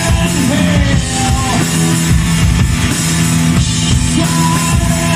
Hell. Try